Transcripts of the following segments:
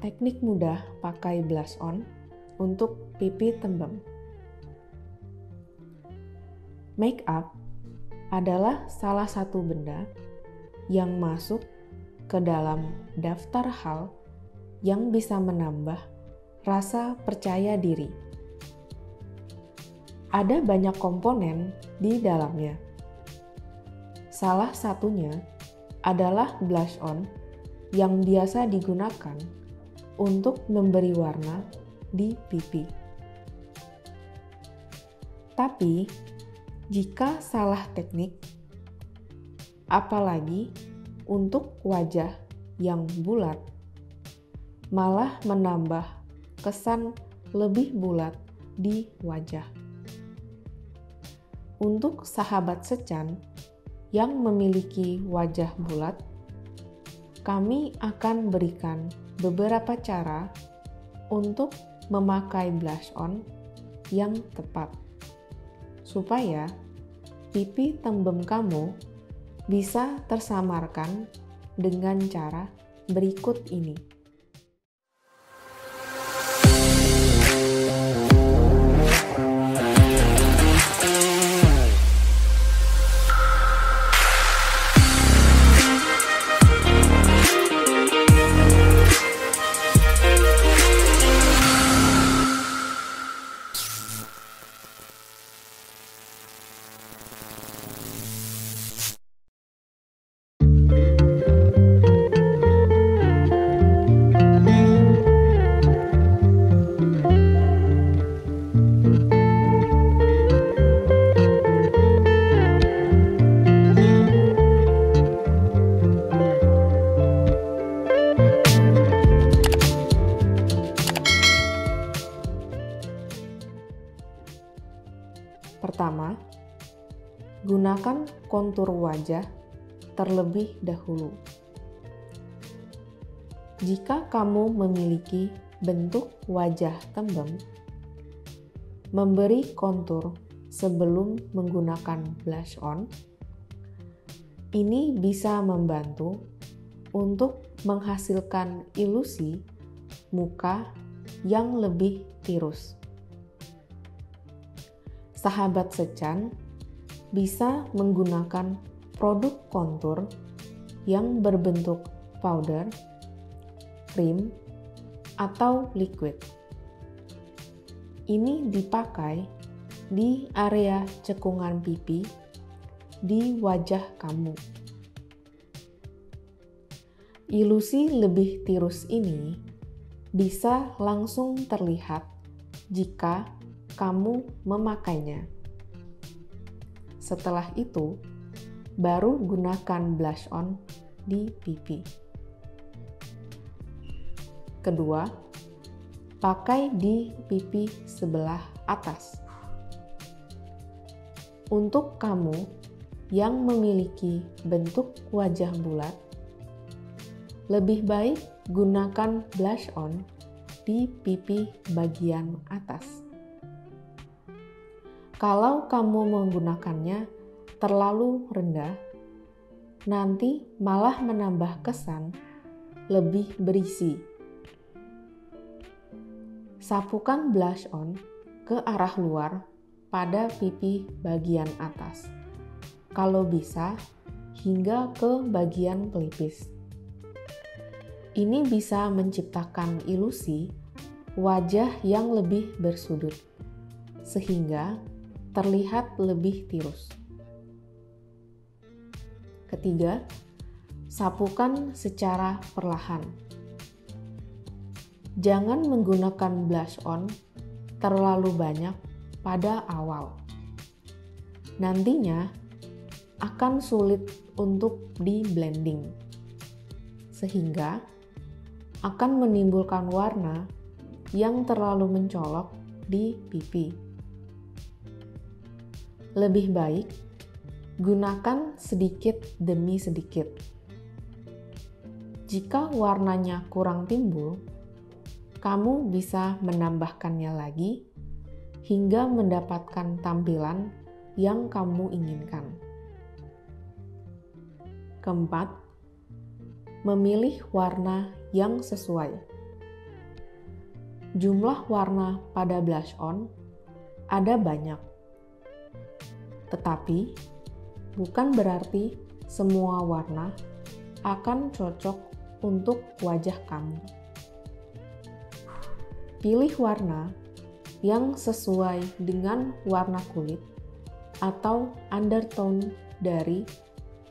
teknik mudah pakai blush on untuk pipi tembem. Make up adalah salah satu benda yang masuk ke dalam daftar hal yang bisa menambah rasa percaya diri. Ada banyak komponen di dalamnya. Salah satunya adalah blush on yang biasa digunakan untuk memberi warna di pipi. Tapi, jika salah teknik, apalagi untuk wajah yang bulat, malah menambah kesan lebih bulat di wajah. Untuk sahabat secan yang memiliki wajah bulat, kami akan berikan beberapa cara untuk memakai blush on yang tepat supaya pipi tembem kamu bisa tersamarkan dengan cara berikut ini. Kontur wajah terlebih dahulu. Jika kamu memiliki bentuk wajah tembem, memberi kontur sebelum menggunakan blush on ini bisa membantu untuk menghasilkan ilusi muka yang lebih tirus sahabat secan bisa menggunakan produk kontur yang berbentuk powder, krim, atau liquid. Ini dipakai di area cekungan pipi di wajah kamu. Ilusi lebih tirus ini bisa langsung terlihat jika kamu memakainya. Setelah itu, baru gunakan blush on di pipi. Kedua, pakai di pipi sebelah atas. Untuk kamu yang memiliki bentuk wajah bulat, lebih baik gunakan blush on di pipi bagian atas. Kalau kamu menggunakannya terlalu rendah, nanti malah menambah kesan lebih berisi. Sapukan blush on ke arah luar pada pipi bagian atas. Kalau bisa, hingga ke bagian pelipis. Ini bisa menciptakan ilusi wajah yang lebih bersudut, sehingga terlihat lebih tirus. Ketiga, sapukan secara perlahan. Jangan menggunakan blush on terlalu banyak pada awal. Nantinya akan sulit untuk di blending, sehingga akan menimbulkan warna yang terlalu mencolok di pipi lebih baik gunakan sedikit demi sedikit. Jika warnanya kurang timbul, kamu bisa menambahkannya lagi hingga mendapatkan tampilan yang kamu inginkan. Keempat, memilih warna yang sesuai. jumlah warna pada blush on ada banyak. Tetapi bukan berarti semua warna akan cocok untuk wajah kamu. Pilih warna yang sesuai dengan warna kulit atau undertone dari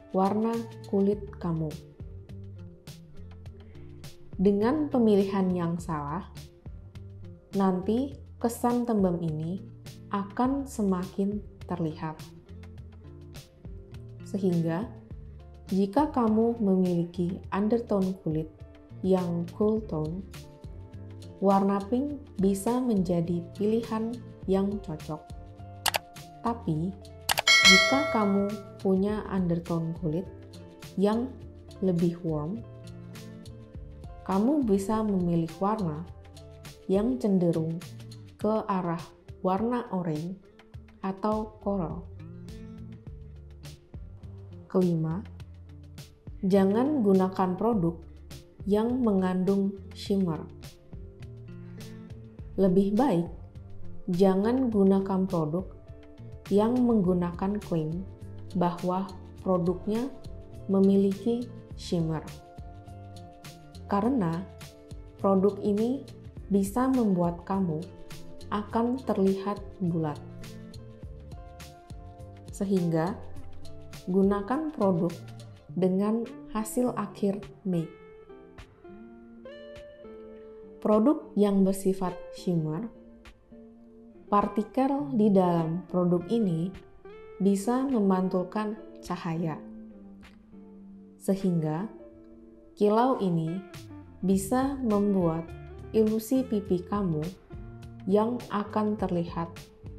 warna kulit kamu. Dengan pemilihan yang salah, nanti kesan tembem ini akan semakin terlihat. Sehingga, jika kamu memiliki undertone kulit yang cool tone, warna pink bisa menjadi pilihan yang cocok. Tapi, jika kamu punya undertone kulit yang lebih warm, kamu bisa memilih warna yang cenderung ke arah warna oranye atau coral. Kelima, jangan gunakan produk yang mengandung shimmer. Lebih baik, jangan gunakan produk yang menggunakan klaim bahwa produknya memiliki shimmer karena produk ini bisa membuat kamu akan terlihat bulat. Sehingga, gunakan produk dengan hasil akhir make. Produk yang bersifat shimmer, partikel di dalam produk ini bisa memantulkan cahaya, sehingga Kilau ini bisa membuat ilusi pipi kamu yang akan terlihat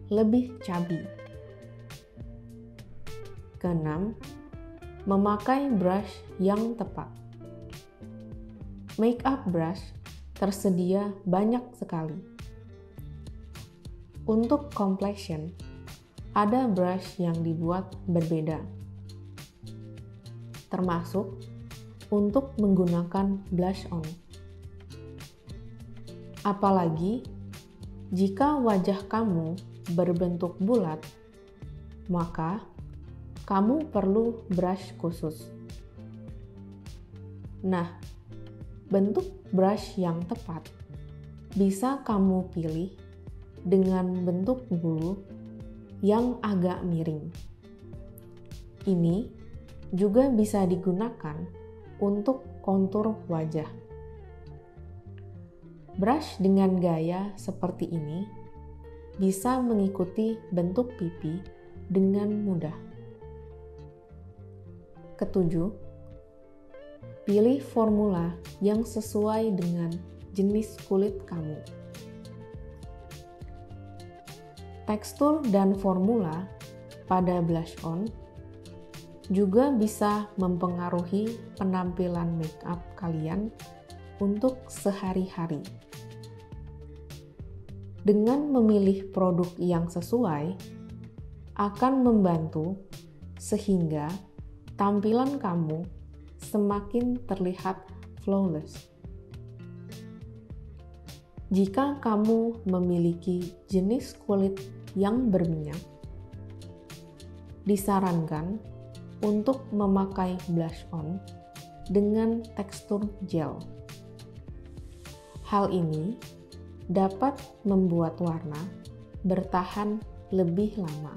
lebih cabi. Keenam, memakai brush yang tepat. Makeup brush tersedia banyak sekali. Untuk complexion, ada brush yang dibuat berbeda. Termasuk untuk menggunakan blush on. Apalagi jika wajah kamu berbentuk bulat, maka kamu perlu brush khusus. Nah, bentuk brush yang tepat bisa kamu pilih dengan bentuk bulu yang agak miring. Ini juga bisa digunakan untuk kontur wajah. Brush dengan gaya seperti ini bisa mengikuti bentuk pipi dengan mudah. Ketujuh, pilih formula yang sesuai dengan jenis kulit kamu. Tekstur dan formula pada blush on juga bisa mempengaruhi penampilan make up kalian untuk sehari-hari. Dengan memilih produk yang sesuai, akan membantu sehingga tampilan kamu semakin terlihat flawless. Jika kamu memiliki jenis kulit yang berminyak, disarankan untuk memakai blush on dengan tekstur gel. Hal ini dapat membuat warna bertahan lebih lama,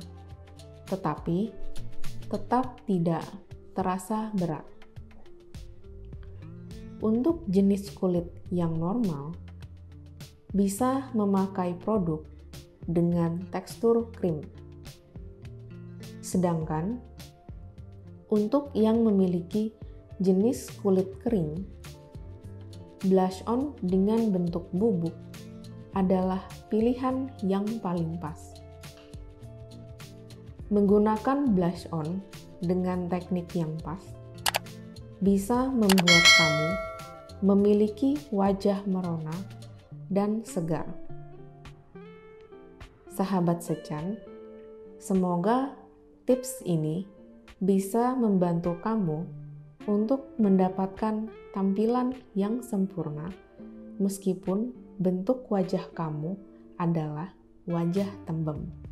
tetapi tetap tidak terasa berat. Untuk jenis kulit yang normal, bisa memakai produk dengan tekstur krim. Sedangkan untuk yang memiliki jenis kulit kering, blush on dengan bentuk bubuk adalah pilihan yang paling pas. Menggunakan blush on dengan teknik yang pas bisa membuat kamu memiliki wajah merona dan segar. Sahabat secan, semoga tips ini bisa membantu kamu untuk mendapatkan tampilan yang sempurna meskipun bentuk wajah kamu adalah wajah tembem.